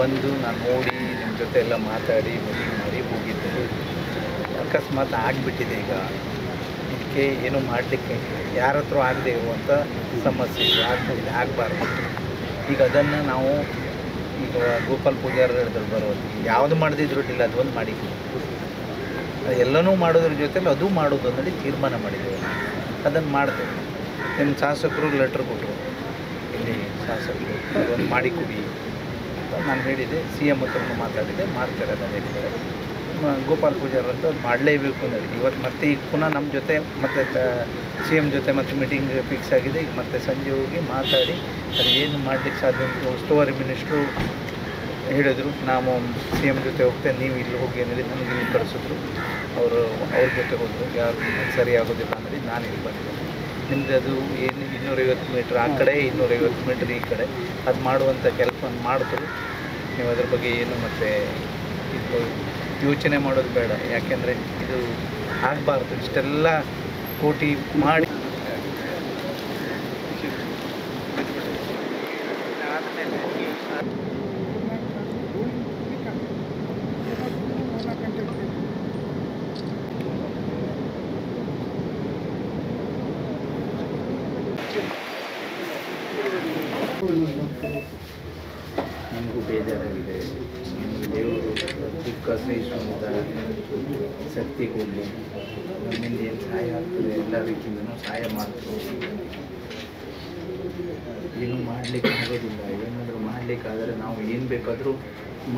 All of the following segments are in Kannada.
ಬಂದು ನಾನು ನೋಡಿ ನಿಮ್ಮ ಜೊತೆ ಎಲ್ಲ ಮಾತಾಡಿ ಮದುವೆ ಮಾಡಿ ಹೋಗಿದ್ದೆ. ಅಕಸ್ಮಾತ್ ಆಗಿಬಿಟ್ಟಿದೆ ಈಗ. ಇದಕ್ಕೆ ಏನು ಮಾಡಲಿಕ್ಕೆ ಯಾರ ಹತ್ರ ಆಗದೆ ಇರುವಂಥ ಸಮಸ್ಯೆ ಆಗ್ಬೋದು ಆಗಬಾರ್ದು. ಈಗ ಅದನ್ನು ನಾವು ಈಗ ಗೋಪಾಲ್ ಪೂಜಾರ ಹೇಳಿದ್ರು ಬರೋದು ಯಾವುದು ಮಾಡದಿದ್ರು ಇಲ್ಲ, ಅದೊಂದು ಮಾಡಿ ಎಲ್ಲನೂ ಮಾಡೋದ್ರ ಜೊತೆಲಿ ಅದು ಮಾಡೋದು ಅನ್ನೋದು ತೀರ್ಮಾನ ಮಾಡಿದ್ದೇವೆ ಅದನ್ನು ಮಾಡಿದೆ. ನಿಮ್ಮ ಶಾಸಕರು ಲೆಟ್ರ್ ಕೊಟ್ಟರು ಇಲ್ಲಿ ಶಾಸಕರು, ಅದೊಂದು ಮಾಡಿ ಕೊಡಿ. ಅಂತ ನಾನು ಹೇಳಿದೆ. ಸಿ ಎಂ ಹತ್ರನೂ ಮಾತಾಡಿದೆ. ಮಾಡ್ತಾರೆ ಮ- ಗೋಪಾಲ್ ಪೂಜಾರ್ ಅಂತ ಅದು ಮಾಡಲೇಬೇಕು ಅನ್ನೋದು ಇವತ್ತು ಮತ್ತೆ ಈಗ ಪುನಃ ನಮ್ಮ ಜೊತೆ ಮತ್ತೆ ಸಿ ಎಂ ಜೊತೆ ಮತ್ತೆ ಮೀಟಿಂಗ್ ಫಿಕ್ಸ್ ಆಗಿದೆ. ಈಗ ಮತ್ತೆ ಸಂಜೆ ಹೋಗಿ ಮಾತಾಡಿ, ಅದು ಏನು ಮಾಡಲಿಕ್ಕೆ ಸಾಧ್ಯ ಉಂಟು ಉಸ್ತುವಾರಿ ಮಿನಿಸ್ಟ್ರು ಹೇಳಿದರು. ನಾವು ಸಿ ಎಂ ಜೊತೆ ಹೋಗ್ತೇವೆ, ನೀವು ಇಲ್ಲಿ ಹೋಗಿ ಅನ್ನೋದು ನನಗೆ ಇಲ್ಲಿ ಕಳಿಸಿದ್ರು. ಅವರು ಅವ್ರ ಜೊತೆ ಹೋದರು. ಯಾರು ಸರಿ ಆಗೋದಿಲ್ಲ ಅನ್ನೋದು ನಾನು ಇಲ್ಲಿ ಬಂದಿದ್ದೆ ನಿಮ್ಮದು ಅದು ಏನು ಇನ್ನೂರೈವತ್ತು ಮೀಟ್ರ್ ಆ ಕಡೆ ಇನ್ನೂರೈವತ್ತು ಮೀಟ್ರ್ ಈ ಕಡೆ. ಅದು ಮಾಡುವಂಥ ಕೆಲಸವನ್ನು ಮಾಡಿದ್ರು. ನೀವು ಅದ್ರ ಬಗ್ಗೆ ಏನು ಮತ್ತೆ ಇದು ಯೋಚನೆ ಮಾಡೋದು ಬೇಡ. ಯಾಕೆಂದರೆ ಇದು ಆಗಬಾರ್ದು. ಇಷ್ಟೆಲ್ಲ ಕೋಟಿ ಮಾಡಿ ನಮಗೂ ಬೇಜಾರಾಗಿದೆ. ದೇವರು ದುಃಖ ಸಹಿಸುವಂತಹ ಶಕ್ತಿ ಕೊಡಲಿ. ನಮ್ಮಿಂದ ಏನು ಸಹಾಯ ಆಗ್ತದೆ? ಎಲ್ಲ ರೀತಿಯಿಂದನೂ ಸಹಾಯ ಮಾಡ್ತಾರೆ ಏನು ಮಾಡಲಿಕ್ಕೆ ಆಗೋದಿಲ್ಲ. ಏನಾದರೂ ಮಾಡಲಿಕ್ಕಾದರೆ ನಾವು ಏನು ಬೇಕಾದರೂ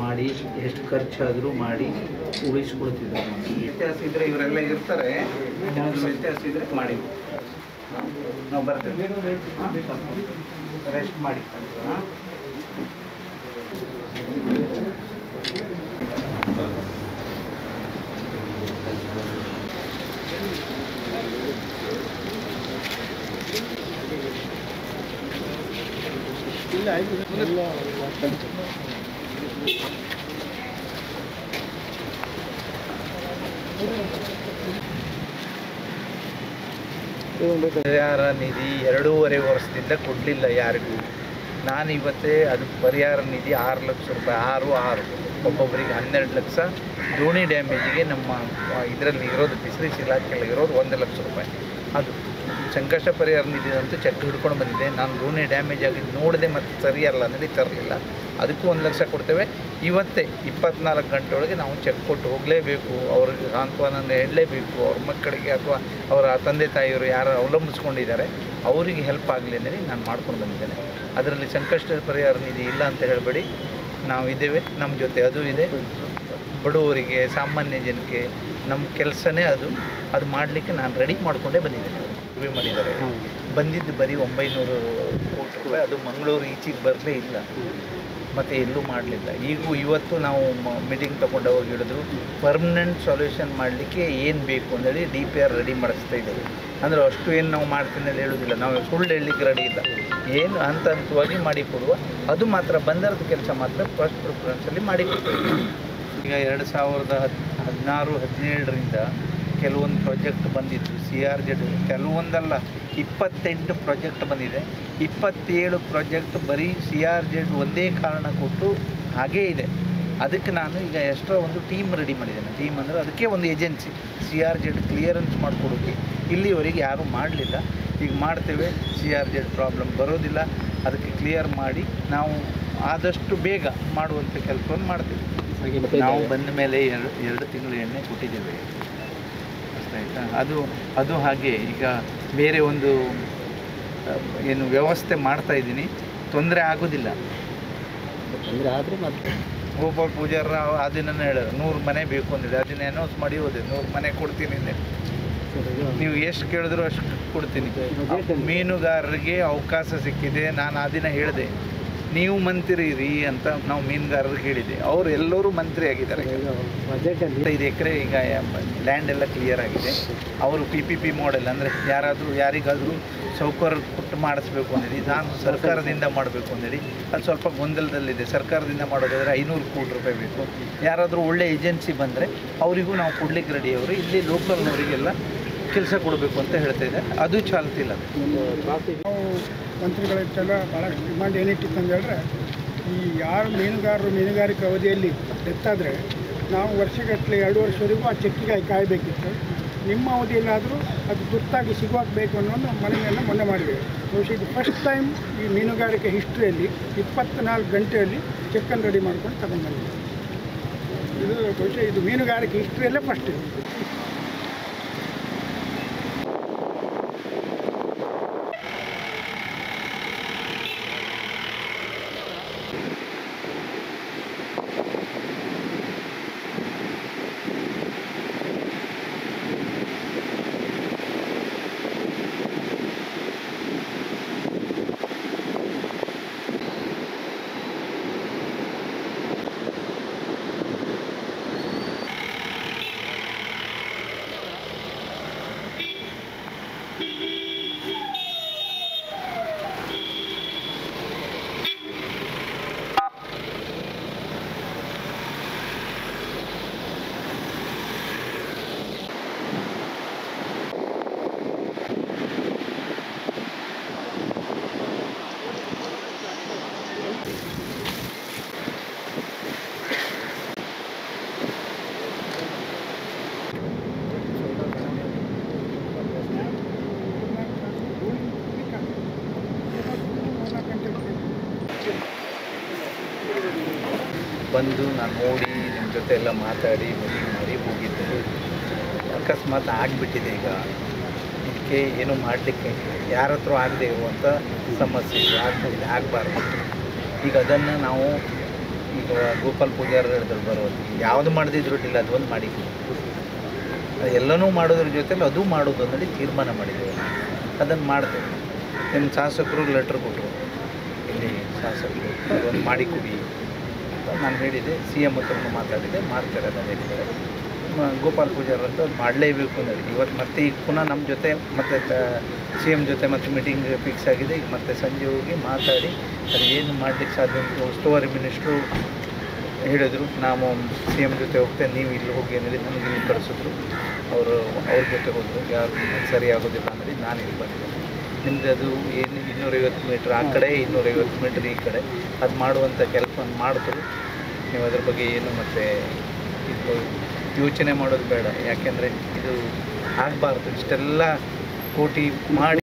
ಮಾಡಿ ಎಷ್ಟು ಖರ್ಚಾದರೂ ಮಾಡಿ ಉಳಿಸ್ಕೊಳ್ತಿದ್ದಾರೆ. ವ್ಯತ್ಯಾಸ ಇದ್ದರೆ ಇವರೆಲ್ಲ ಇರ್ತಾರೆ. ವ್ಯತ್ಯಾಸ ಇದ್ದರೆ ಮಾಡಿ ನಾವು ಬರ್ತೇವೆ. ರೆಸ್ಟ್ ಮಾಡಿ ಇಲ್ಲ ಹಾಂ ಪರಿಹಾರ ನಿಧಿ ಎರಡೂವರೆ ವರ್ಷದಿಂದ ಕೊಡಲಿಲ್ಲ ಯಾರಿಗೂ. ನಾನು ಇವತ್ತೇ ಅದು ಪರಿಹಾರ ನಿಧಿ ಆರು ಲಕ್ಷ ರೂಪಾಯಿ, ಆರು ಆರು ಒಬ್ಬೊಬ್ಬರಿಗೆ ಹನ್ನೆರಡು ಲಕ್ಷ ದೋಣಿ ಡ್ಯಾಮೇಜಿಗೆ ನಮ್ಮ ಇದರಲ್ಲಿ ಇರೋದು ಫಿಶರೀಸ್ ಇಲಾಖೆಯಲ್ಲಿ ಇರೋದು ಒಂದು ಲಕ್ಷ ರೂಪಾಯಿ. ಅದು ಸಂಕಷ್ಟ ಪರಿಹಾರ ನಿಧಿ ಅಂತೂ ಚೆಕ್ ಹಿಡ್ಕೊಂಡು ಬಂದಿದ್ದೆ ನಾನು ದೋಣಿ ಡ್ಯಾಮೇಜ್ ಆಗಿದ್ದು ನೋಡಿದೆ ಮತ್ತು ಸರಿಯಲ್ಲ ನಡೀತಾ ತರಲಿಲ್ಲ ಅದಕ್ಕೂ ಒಂದು ಲಕ್ಷ ಕೊಡ್ತೇವೆ. ಇವತ್ತೇ ಇಪ್ಪತ್ನಾಲ್ಕು ಗಂಟೆ ಒಳಗೆ ನಾವು ಚೆಕ್ ಕೊಟ್ಟು ಹೋಗಲೇಬೇಕು. ಅವ್ರಿಗೆ ಸಾಂತ್ವನ ಹೇಳಲೇಬೇಕು. ಅವ್ರ ಮಕ್ಕಳಿಗೆ ಅಥವಾ ಅವರ ತಂದೆ ತಾಯಿಯವರು ಯಾರು ಅವಲಂಬಿಸ್ಕೊಂಡಿದ್ದಾರೆ, ಅವರಿಗೆ ಹೆಲ್ಪ್ ಆಗಲಿ ಅಂದರೆ ನಾನು ಮಾಡ್ಕೊಂಡು ಬಂದಿದ್ದೇನೆ. ಅದರಲ್ಲಿ ಸಂಕಷ್ಟ ಪರಿಹಾರ ನಿಧಿ ಇಲ್ಲ ಅಂತ ಹೇಳಬೇಡಿ. ನಾವು ಇದ್ದೇವೆ. ನಮ್ಮ ಜೊತೆ ಅದು ಇದೆ. ಬಡವರಿಗೆ, ಸಾಮಾನ್ಯ ಜನಕ್ಕೆ ನಮ್ಮ ಕೆಲಸನೇ ಅದು. ಅದು ಮಾಡಲಿಕ್ಕೆ ನಾನು ರೆಡಿ ಮಾಡಿಕೊಂಡೇ ಬಂದಿದ್ದೇನೆ. ರಿವ್ಯೂ ಮಾಡಿದ್ದಾರೆ. ಬಂದಿದ್ದು ಬರೀ ಒಂಬೈನೂರು ಕೋಟಿ ರೂಪಾಯಿ. ಅದು ಮಂಗಳೂರು ಈಚೆಗೆ ಬರಲೇ ಇಲ್ಲ. ಮತ್ತು ಎಲ್ಲೂ ಮಾಡಲಿಲ್ಲ. ಈಗೂ ಇವತ್ತು ನಾವು ಮೀಟಿಂಗ್ ತೊಗೊಂಡು ಹೋಗಿ ಹಿಡಿದ್ರು ಪರ್ಮನೆಂಟ್ ಸೊಲ್ಯೂಷನ್ ಮಾಡಲಿಕ್ಕೆ ಏನು ಬೇಕು ಅಂತೇಳಿ ಡಿ ಪಿ ಆರ್ ರೆಡಿ ಮಾಡಿಸ್ತಾ ಇದ್ದೇವೆ. ಅಂದರೆ ಅಷ್ಟು ಏನು ನಾವು ಮಾಡ್ತೀನಿ ಅಂತ ಹೇಳೋದಿಲ್ಲ. ನಾವು ಸುಳ್ಳು ಹೇಳಲಿಕ್ಕೆ ರೆಡಿ ಇಲ್ಲ. ಏನು ಹಂತ ಹಂತವಾಗಿ ಮಾಡಿಕೊಡುವ ಅದು ಮಾತ್ರ ಬಂದರದ ಕೆಲಸ ಮಾತ್ರ ಫಸ್ಟ್ ಪ್ರಿಫರೆನ್ಸಲ್ಲಿ ಮಾಡಿಕೊಡ್ತೀವಿ ಈಗ ಎರಡು ಸಾವಿರದ ಹದ್, ಹದಿನಾರು, ಹದಿನೇಳರಿಂದ ಕೆಲವೊಂದು ಪ್ರಾಜೆಕ್ಟ್ ಬಂದಿತ್ತು. ಸಿ ಆರ್ ಜೆಡ್ ಕೆಲವೊಂದಲ್ಲ ಇಪ್ಪತ್ತೆಂಟು ಪ್ರಾಜೆಕ್ಟ್ ಬಂದಿದೆ. ಇಪ್ಪತ್ತೇಳು ಪ್ರಾಜೆಕ್ಟ್ ಬರೀ ಸಿ ಆರ್ ಜೆಡ್ ಒಂದೇ ಕಾರಣ ಕೊಟ್ಟು ಹಾಗೇ ಇದೆ. ಅದಕ್ಕೆ ನಾನು ಈಗ ಎಷ್ಟೋ ಒಂದು ಟೀಮ್ ರೆಡಿ ಮಾಡಿದ್ದೇನೆ. ಟೀಮ್ ಅಂದರೆ ಅದಕ್ಕೆ ಒಂದು agency C R Z clearance ಮಾಡಿಕೊಡೋಕ್ಕೆ ಇಲ್ಲಿವರೆಗೆ ಯಾರೂ ಮಾಡಲಿಲ್ಲ. ಈಗ ಮಾಡ್ತೇವೆ ಸಿ ಆರ್ ಜೆಡ್ ಪ್ರಾಬ್ಲಮ್ ಬರೋದಿಲ್ಲ. ಅದಕ್ಕೆ ಕ್ಲಿಯರ್ ಮಾಡಿ ನಾವು ಆದಷ್ಟು ಬೇಗ ಮಾಡುವಂಥ ಕೆಲಸವನ್ನು ಮಾಡ್ತೇವೆ. ನಾವು ಬಂದ ಮೇಲೆ ಎರಡು ಎರಡು ತಿಂಗಳು ಎಣ್ಣೆ ಕೊಟ್ಟಿದ್ದೇವೆ. ಆಯ್ತಾ ಅದು ಅದು ಹಾಗೆ ಈಗ ಬೇರೆ ಒಂದು ಏನು ವ್ಯವಸ್ಥೆ ಮಾಡ್ತಾ ಇದ್ದೀನಿ. ತೊಂದರೆ ಆಗೋದಿಲ್ಲ. ತೊಂದರೆ ಆದರೆ ಮತ್ತೆ. ಗೋಪಾಲ್ ಪೂಜಾರ ಆ ದಿನನೇ ಹೇಳಿದ್ರು ನೂರು ಮನೆ ಬೇಕು ಅಂದಿದೆ. ಅದನ್ನ ಅನೌನ್ಸ್ ಮಾಡಿ ಹೋದೆ. ನೂರು ಮನೆ ಕೊಡ್ತೀನಿ ಅಂದೆ. ನೀವು ಎಷ್ಟು ಕೇಳಿದ್ರು ಅಷ್ಟು ಕೊಡ್ತೀನಿ. ಮೀನುಗಾರರಿಗೆ ಅವಕಾಶ ಸಿಕ್ಕಿದೆ. ನಾನು ಆ ದಿನ ಹೇಳಿದೆ. ನೀವು ಮಂತ್ರಿ ರೀ ಅಂತ ನಾವು ಮೀನುಗಾರರು ಹೇಳಿದ್ದೆ ಅವರು ಎಲ್ಲರೂ ಮಂತ್ರಿ ಆಗಿದ್ದಾರೆ ಐದು ಎಕರೆ ಈಗ ಲ್ಯಾಂಡ್ ಎಲ್ಲ ಕ್ಲಿಯರ್ ಆಗಿದೆ. ಅವರು ಪಿ ಪಿ ಪಿ ಮಾಡೆಲ್ ಅಂದರೆ ಯಾರಾದರೂ, ಯಾರಿಗಾದರೂ ಸೌಕರ್ಯ ಕೊಟ್ಟು ಮಾಡಿಸ್ಬೇಕು ಅಂದೇಳಿ ನಾನು ಸರ್ಕಾರದಿಂದ ಮಾಡಬೇಕು ಅಂದೇಳಿ ಅದು ಸ್ವಲ್ಪ ಗೊಂದಲದಲ್ಲಿದೆ. ಸರ್ಕಾರದಿಂದ ಮಾಡೋದಾದರೆ ಐನೂರು ಕೋಟಿ ರೂಪಾಯಿ ಬೇಕು. ಯಾರಾದರೂ ಒಳ್ಳೆ ಏಜೆನ್ಸಿ ಬಂದರೆ, ಅವರಿಗೂ ನಾವು ಕೊಡ್ಲಿಕ್ಕೆ ರೆಡಿ ಅವರು. ಇಲ್ಲಿ ಲೋಕಲ್ನವರಿಗೆಲ್ಲ ಕೆಲಸ ಕೊಡಬೇಕು ಅಂತ ಹೇಳ್ತಾ ಇದೆ ಅದು ಚಾಲ್ತಿಲ್ಲ ನಾವು ಮಂತ್ರಿಗಳಿಗೆಲ್ಲ ಭಾಳ ಡಿಮಾಂಡ್ ಏನಿಟ್ಟಿತ್ತು ಅಂತ ಹೇಳಿದ್ರೆ, ಈ ಯಾರು ಮೀನುಗಾರರು ಮೀನುಗಾರಿಕೆ ಅವಧಿಯಲ್ಲಿ ಎತ್ತಾದರೆ ನಾವು ವರ್ಷಗಟ್ಟಲೆ ಎರಡು ವರ್ಷವರೆಗೂ ಆ ಚೆಕ್ಕಿಗಾಗಿ ಕಾಯಬೇಕಿತ್ತು. ನಿಮ್ಮ ಅವಧಿಯಲ್ಲಾದರೂ ಅದು ತುರ್ತಾಗಿ ಸಿಗುವಾಗಬೇಕು ಅನ್ನೋ ಒಂದು ಮನವಿಯನ್ನು ಮೊನ್ನೆ ಮಾಡಿದೆ ಬಹುಶಃ ಇದು ಫಸ್ಟ್ ಟೈಮ್ ಈ ಮೀನುಗಾರಿಕೆ ಹಿಸ್ಟ್ರಿಯಲ್ಲಿ ಇಪ್ಪತ್ತ್ನಾಲ್ಕು ಗಂಟೆಯಲ್ಲಿ ಚೆಕ್ಕನ್ನು ರೆಡಿ ಮಾಡ್ಕೊಂಡು ತಗೊಂಡು ಇದು ಬಹುಶಃ ಇದು ಮೀನುಗಾರಿಕೆ ಹಿಸ್ಟ್ರಿಯಲ್ಲೇ ಫಸ್ಟ್ ಇದು ಬಂದು ನಾನು ನೋಡಿ ನಿಮ್ಮ ಜೊತೆ ಎಲ್ಲ ಮಾತಾಡಿ ಮದುವೆ ಮಾಡಿ ಹೋಗಿದ್ದೆ. ಅಕಸ್ಮಾತ್ ಆಗಿಬಿಟ್ಟಿದೆ ಈಗ. ಇದಕ್ಕೆ ಏನು ಮಾಡಲಿಕ್ಕೆ ಯಾರ ಹತ್ರ ಆಗದೆ ಇರುವಂಥ ಸಮಸ್ಯೆ ಆಗ್ಬೋದು ಆಗಬಾರ್ದು. ಈಗ ಅದನ್ನು ನಾವು ಈಗ ಗೋಪಾಲ್ ಪೂಜಾರ ಹೇಳಿದ್ರು ಬರೋದು ಯಾವುದು ಮಾಡದಿದ್ರು ಇಲ್ಲ ಅದೊಂದು ಮಾಡಿದ್ವಿ ಎಲ್ಲನೂ ಮಾಡೋದ್ರ ಜೊತೆಲಿ ಅದು ಮಾಡೋದು ಅನ್ನೋದು ತೀರ್ಮಾನ ಮಾಡಿದ್ದೇವೆ ಅದನ್ನು ಮಾಡ್ತೇವೆ ನಿಮ್ಮ ಶಾಸಕರು ಲೆಟ್ರ್ ಕೊಟ್ಟರು. ಇಲ್ಲಿ ಶಾಸಕರು ಅದೊಂದು ಮಾಡಿ ಕೊಡಿ. ಅಂತ ನಾನು ಹೇಳಿದೆ ಸಿ ಎಂ ಹತ್ರನೂ ಮಾತಾಡಿದೆ ಮಾಡ್ತಾರೆ ಅದನ್ನು ಹೇಳಿದ್ದಾರೆ. ಗೋಪಾಲ್ ಪೂಜಾರ್ ಅಂತ ಮಾಡಲೇಬೇಕು ಅಂದರೆ ಇವತ್ತು ಮತ್ತೆ ಈಗ ಪುನಃ ನಮ್ಮ ಜೊತೆ ಮತ್ತೆ ಸಿ ಎಂ ಜೊತೆ ಮತ್ತೆ ಮೀಟಿಂಗ್ ಫಿಕ್ಸ್ ಆಗಿದೆ. ಈಗ ಮತ್ತೆ ಸಂಜೆ ಹೋಗಿ ಮಾತಾಡಿ ಅದು ಏನು ಮಾಡಲಿಕ್ಕೆ ಸಾಧ್ಯ ಉಂಟು ಉಸ್ತುವಾರಿ ಮಿನಿಸ್ಟ್ರು ಹೇಳಿದರು. ನಾವು ಸಿ ಎಂ ಜೊತೆ ಹೋಗ್ತೇನೆ ನೀವು ಇಲ್ಲಿ ಹೋಗಿ ಅನ್ನೋದು ನನಗೆ ಇಲ್ಲಿ ಕಳಿಸಿದ್ರು. ಅವರು ಅವ್ರ ಜೊತೆ ಹೋದರು. ಯಾರು ಸರಿ ಆಗೋದಿಲ್ಲ ಅನ್ನೋದು ನಾನು ಇಲ್ಲಿ ಬಂದೆ ನಿಮ್ಮದು ಅದು ಏನು ಇನ್ನೂರೈವತ್ತು ಮೀಟ್ರ್ ಆ ಕಡೆ, ಇನ್ನೂರೈವತ್ತು ಮೀಟ್ರ್ ಈ ಕಡೆ. ಅದು ಮಾಡುವಂಥ ಕೆಲಸವನ್ನು ಮಾಡಿದ್ರು ನೀವು ಅದ್ರ ಬಗ್ಗೆ ಏನು ಮತ್ತೆ ಇದು ಯೋಚನೆ ಮಾಡೋದು ಬೇಡ. ಯಾಕೆಂದರೆ ಇದು ಆಗಬಾರ್ದು. ಇಷ್ಟೆಲ್ಲ ಕೋಟಿ ಮಾಡಿ